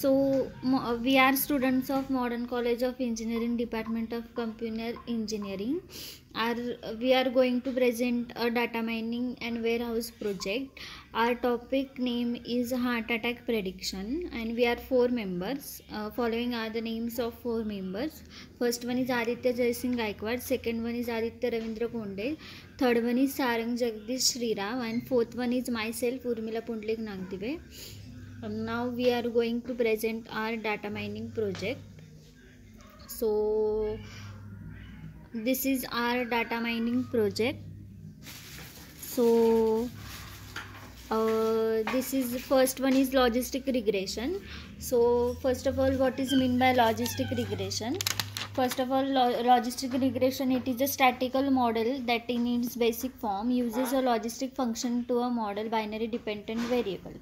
so uh, we are students of modern college of engineering department of computer engineering are we are going to present a data mining and warehouse project our topic name is heart attack prediction and we are four members uh, following are the names of four members first one is aditya jaisingh gaikwad second one is aditya ravindra konde third one is sarang jagdish sriram and fourth one is myself urmila pundlik nagdive um, now we are going to present our data mining project. So this is our data mining project. So uh, this is first one is logistic regression. So first of all what is mean by logistic regression first of all lo- logistic regression it is a statical model that in its basic form uses a logistic function to a model binary dependent variable.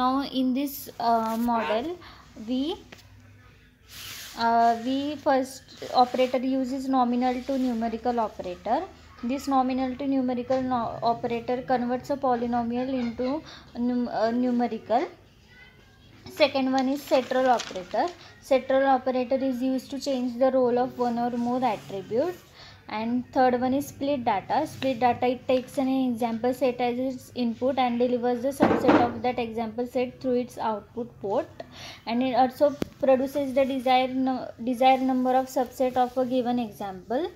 Now in this uh, model we uh, we first operator uses nominal to numerical operator. This nominal to numerical no- operator converts a polynomial into num- uh, numerical second one is set role operator. Set role operator is used to change the role of one or more attributes. And third one is split data. Split data it takes an example set as its input and delivers the subset of that example set through its output port. And it also produces the desired no- desired number of subset of a given example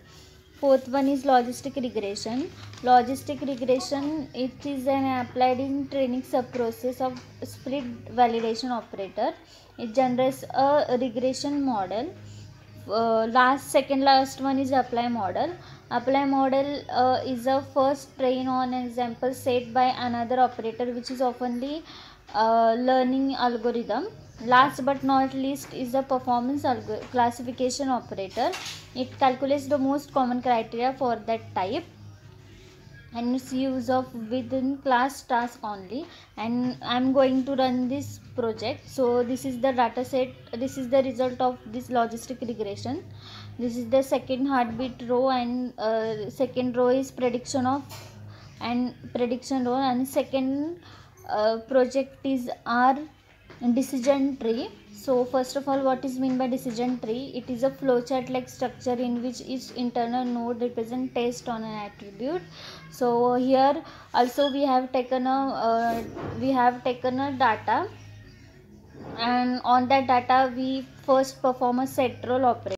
fourth one is logistic regression. Logistic regression it is an applied in training sub process of split validation operator. It generates a regression model uh, last second last one is apply model. Apply model uh, is a first train on example set by another operator which is oftenly uh, learning algorithm. Last but not least is the performance classification operator. It calculates the most common criteria for that type and its use of within class task only. And i'm going to run this project. So this is the data set this is the result of this logistic regression. This is the second heartbeat row and uh, second row is prediction of and prediction row. And second uh, project is our decision tree. So first of all what is mean by decision tree? It is a flowchart like structure in which each internal node represent test on an attribute. So here also we have taken a uh, we have taken a data. And on that data we first perform a set role operation